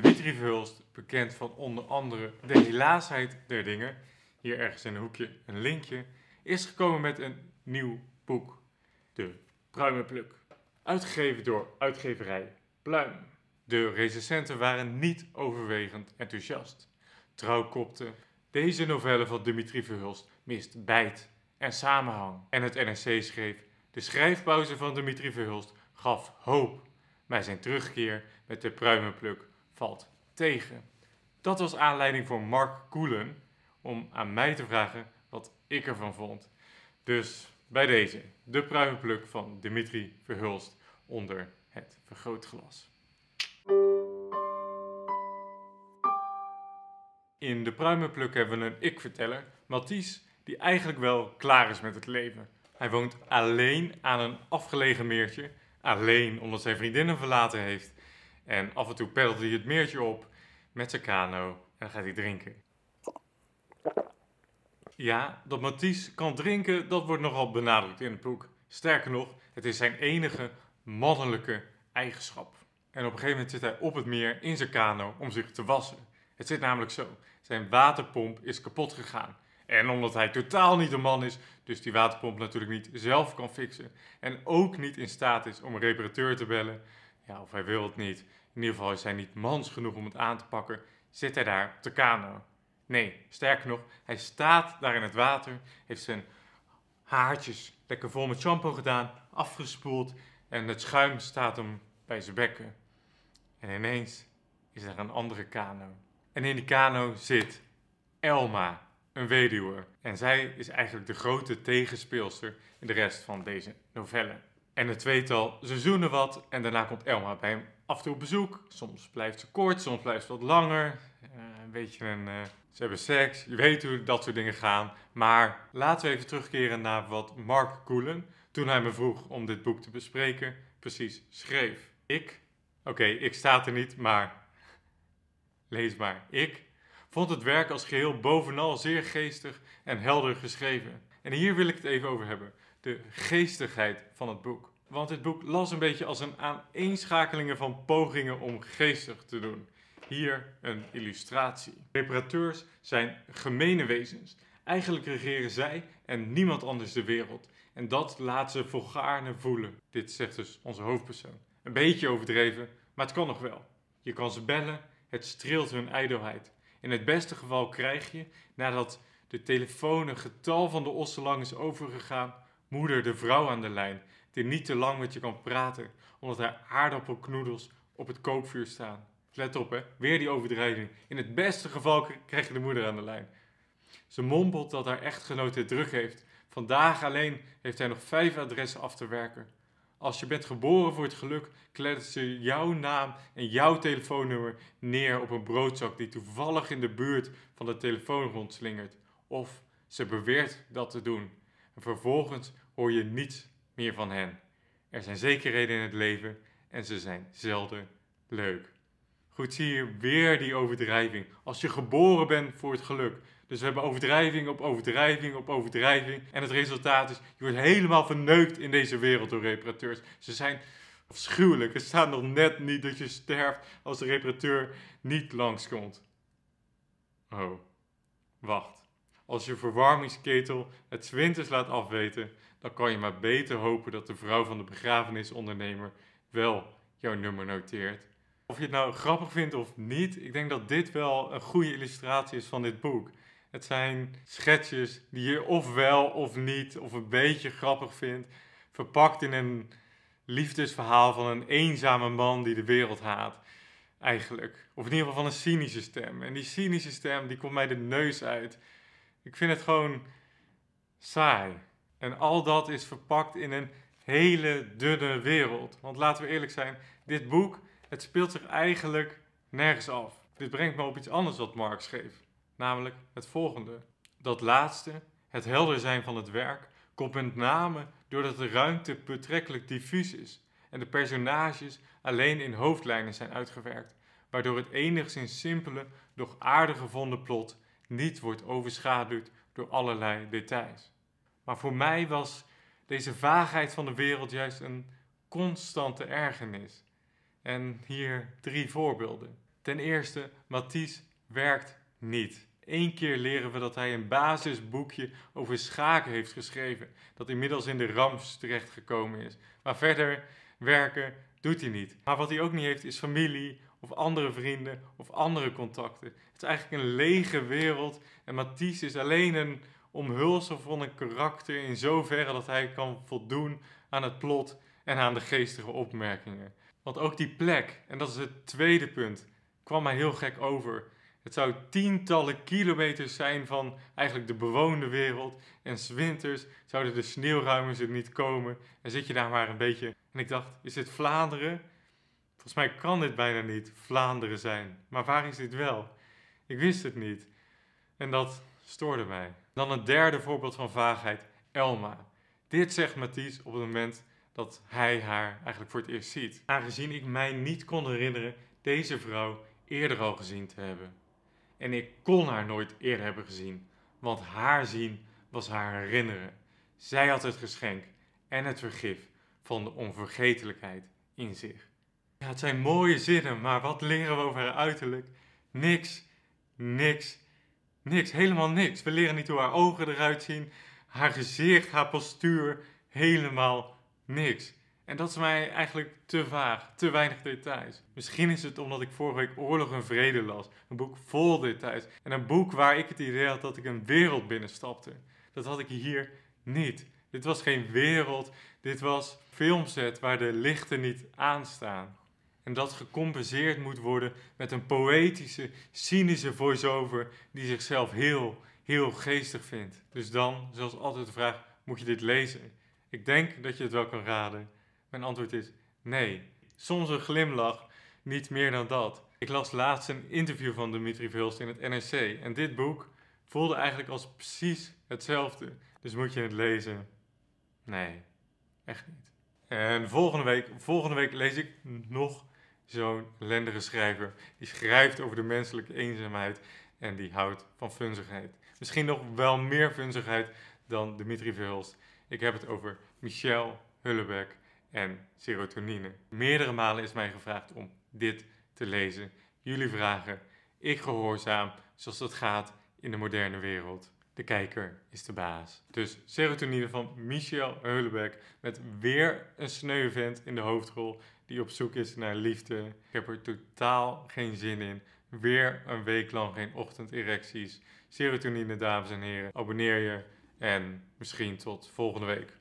Dimitri Verhulst, bekend van onder andere de helaasheid der dingen, hier ergens in een hoekje een linkje, is gekomen met een nieuw boek, De Pruimenpluk. Uitgegeven door uitgeverij Pluim. De recensenten waren niet overwegend enthousiast. Trouw kopte, deze novelle van Dimitri Verhulst mist bijt en samenhang. En het NRC schreef, de schrijfpauze van Dimitri Verhulst gaf hoop. Maar zijn terugkeer met de pruimenpluk valt tegen. Dat was aanleiding voor Mark Koelen om aan mij te vragen wat ik ervan vond. Dus bij deze, de pruimenpluk van Dimitri Verhulst onder het vergrootglas. In de pruimenpluk hebben we een ik-verteller, Mathies, die eigenlijk wel klaar is met het leven. Hij woont alleen aan een afgelegen meertje, alleen omdat zijn vriendin hem verlaten heeft. En af en toe peddelt hij het meertje op met zijn kano en dan gaat hij drinken. Ja, dat Mathies kan drinken, dat wordt nogal benadrukt in het boek. Sterker nog, het is zijn enige mannelijke eigenschap. En op een gegeven moment zit hij op het meer in zijn kano om zich te wassen. Het zit namelijk zo. Zijn waterpomp is kapot gegaan. En omdat hij totaal niet een man is, dus die waterpomp natuurlijk niet zelf kan fixen. En ook niet in staat is om een reparateur te bellen. Ja, of hij wil het niet. In ieder geval is hij niet mans genoeg om het aan te pakken. Zit hij daar op de kano? Nee, sterker nog, hij staat daar in het water, heeft zijn haartjes lekker vol met shampoo gedaan, afgespoeld en het schuim staat hem bij zijn bekken. En ineens is er een andere kano. En in die kano zit Elma, een weduwe. En zij is eigenlijk de grote tegenspeelster in de rest van deze novelle. En het tweetal, ze zoenen wat en daarna komt Elma bij hem af en toe op bezoek. Soms blijft ze kort, soms blijft ze wat langer. Uh, een beetje een, uh, ze hebben seks, je weet hoe dat soort dingen gaan. Maar laten we even terugkeren naar wat Mark Koelen, toen hij me vroeg om dit boek te bespreken, precies schreef. Ik, oké, ik sta er niet, maar lees maar. Ik vond het werk als geheel bovenal zeer geestig en helder geschreven. En hier wil ik het even over hebben. De geestigheid van het boek. Want dit boek las een beetje als een aaneenschakelingen van pogingen om geestig te doen. Hier een illustratie. Reparateurs zijn gemene wezens. Eigenlijk regeren zij en niemand anders de wereld. En dat laat ze volgaarne voelen. Dit zegt dus onze hoofdpersoon. Een beetje overdreven, maar het kan nog wel. Je kan ze bellen, het streelt hun ijdelheid. In het beste geval krijg je, nadat de telefoon een getal van de ossen lang is overgegaan, moeder de vrouw aan de lijn, die niet te lang met je kan praten, omdat haar aardappelknoedels op het kookvuur staan. Let op hè, weer die overdrijving. In het beste geval krijg je de moeder aan de lijn. Ze mompelt dat haar echtgenoot het druk heeft. Vandaag alleen heeft hij nog vijf adressen af te werken. Als je bent geboren voor het geluk, klettert ze jouw naam en jouw telefoonnummer neer op een broodzak die toevallig in de buurt van de telefoon rondslingert. Of ze beweert dat te doen. En vervolgens hoor je niets meer van hen. Er zijn zekerheden in het leven en ze zijn zelden leuk. Goed, zie je weer die overdrijving. Als je geboren bent voor het geluk. Dus we hebben overdrijving op overdrijving op overdrijving. En het resultaat is, je wordt helemaal verneukt in deze wereld door reparateurs. Ze zijn afschuwelijk. Het staat nog net niet dat je sterft als de reparateur niet langskomt. Oh, wacht. Als je verwarmingsketel het winters laat afweten, dan kan je maar beter hopen dat de vrouw van de begrafenisondernemer wel jouw nummer noteert. Of je het nou grappig vindt of niet, ik denk dat dit wel een goede illustratie is van dit boek. Het zijn schetsjes die je of wel of niet of een beetje grappig vindt, verpakt in een liefdesverhaal van een eenzame man die de wereld haat. Eigenlijk. Of in ieder geval van een cynische stem. En die cynische stem die komt mij de neus uit. Ik vind het gewoon saai. En al dat is verpakt in een hele dunne wereld. Want laten we eerlijk zijn, dit boek, het speelt zich eigenlijk nergens af. Dit brengt me op iets anders wat Mark schreef. Namelijk het volgende. Dat laatste, het helder zijn van het werk, komt met name doordat de ruimte betrekkelijk diffuus is en de personages alleen in hoofdlijnen zijn uitgewerkt, waardoor het enigszins simpele, doch aardig gevonden plot niet wordt overschaduwd door allerlei details. Maar voor mij was deze vaagheid van de wereld juist een constante ergernis. En hier drie voorbeelden. Ten eerste, Mathies werkt niet. Eén keer leren we dat hij een basisboekje over schaken heeft geschreven, dat inmiddels in de Rams terechtgekomen is. Maar verder werken doet hij niet. Maar wat hij ook niet heeft is familie of andere vrienden of andere contacten. Het is eigenlijk een lege wereld en Mathies is alleen een omhulsel van een karakter in zoverre dat hij kan voldoen aan het plot en aan de geestige opmerkingen. Want ook die plek, en dat is het tweede punt, kwam mij heel gek over. Het zou tientallen kilometers zijn van eigenlijk de bewoonde wereld. En zwinters zouden de sneeuwruimers er niet komen. En zit je daar maar een beetje. En ik dacht, is dit Vlaanderen? Volgens mij kan dit bijna niet Vlaanderen zijn. Maar waar is dit wel? Ik wist het niet. En dat stoorde mij. Dan een derde voorbeeld van vaagheid, Elma. Dit zegt Mathies op het moment dat hij haar eigenlijk voor het eerst ziet. Aangezien ik mij niet kon herinneren deze vrouw eerder al gezien te hebben. En ik kon haar nooit eerder hebben gezien, want haar zien was haar herinneren. Zij had het geschenk en het vergif van de onvergetelijkheid in zich. Ja, het zijn mooie zinnen, maar wat leren we over haar uiterlijk? Niks, niks, niks, helemaal niks. We leren niet hoe haar ogen eruit zien, haar gezicht, haar postuur, helemaal niks. En dat is mij eigenlijk te vaag, te weinig details. Misschien is het omdat ik vorige week Oorlog en Vrede las. Een boek vol details. En een boek waar ik het idee had dat ik een wereld binnenstapte. Dat had ik hier niet. Dit was geen wereld, dit was filmset waar de lichten niet aanstaan. En dat gecompenseerd moet worden met een poëtische, cynische voice-over die zichzelf heel, heel geestig vindt. Dus dan, zoals altijd de vraag, moet je dit lezen? Ik denk dat je het wel kan raden. Mijn antwoord is nee. Soms een glimlach, niet meer dan dat. Ik las laatst een interview van Dimitri Vulst in het NRC en dit boek voelde eigenlijk als precies hetzelfde. Dus moet je het lezen? Nee, echt niet. En volgende week, volgende week lees ik nog zo'n ellendige schrijver. Die schrijft over de menselijke eenzaamheid en die houdt van funzigheid. Misschien nog wel meer funzigheid dan Dimitri Verhulst. Ik heb het over Michel Hullebeck en serotonine. Meerdere malen is mij gevraagd om dit te lezen. Jullie vragen, ik gehoorzaam, zoals dat gaat in de moderne wereld. De kijker is de baas. Dus serotonine van Michel Heulebeck met weer een sneu vent in de hoofdrol die op zoek is naar liefde. Ik heb er totaal geen zin in. Weer een week lang geen ochtenderecties. Serotonine, dames en heren. Abonneer je en misschien tot volgende week.